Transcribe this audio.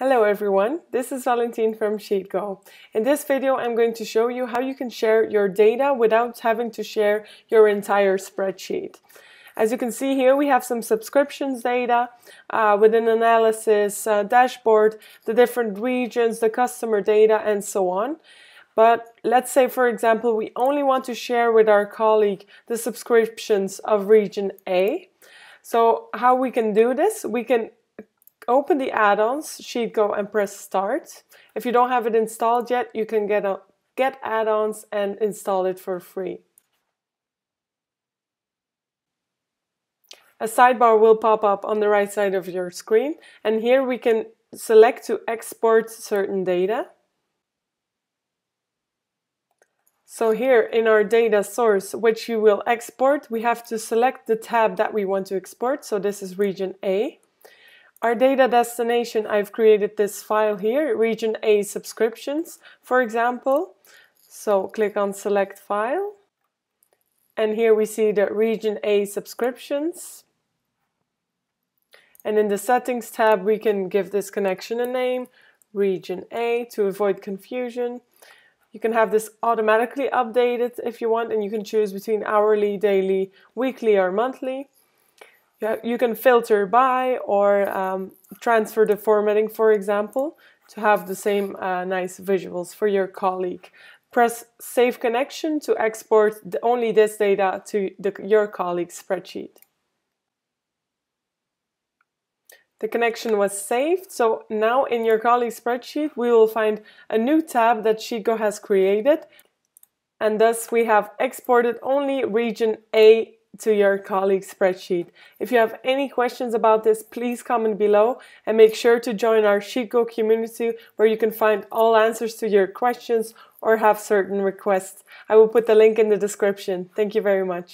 Hello everyone, this is Valentine from SheetGo. In this video I'm going to show you how you can share your data without having to share your entire spreadsheet. As you can see here we have some subscriptions data uh, with an analysis uh, dashboard, the different regions, the customer data and so on. But let's say for example we only want to share with our colleague the subscriptions of region A. So how we can do this? We can open the add-ons, SheetGo, and press Start. If you don't have it installed yet, you can get, a, get add-ons and install it for free. A sidebar will pop up on the right side of your screen, and here we can select to export certain data. So here in our data source, which you will export, we have to select the tab that we want to export. So this is region A. Our data destination, I've created this file here, region A subscriptions, for example. So click on select file. And here we see the region A subscriptions. And in the settings tab, we can give this connection a name, region A, to avoid confusion. You can have this automatically updated if you want, and you can choose between hourly, daily, weekly, or monthly you can filter by or um, transfer the formatting, for example, to have the same uh, nice visuals for your colleague. Press Save Connection to export the, only this data to the, your colleague's spreadsheet. The connection was saved, so now in your colleague's spreadsheet we will find a new tab that SheetGo has created and thus we have exported only region A to your colleague's spreadsheet. If you have any questions about this, please comment below and make sure to join our SheetGo community where you can find all answers to your questions or have certain requests. I will put the link in the description. Thank you very much.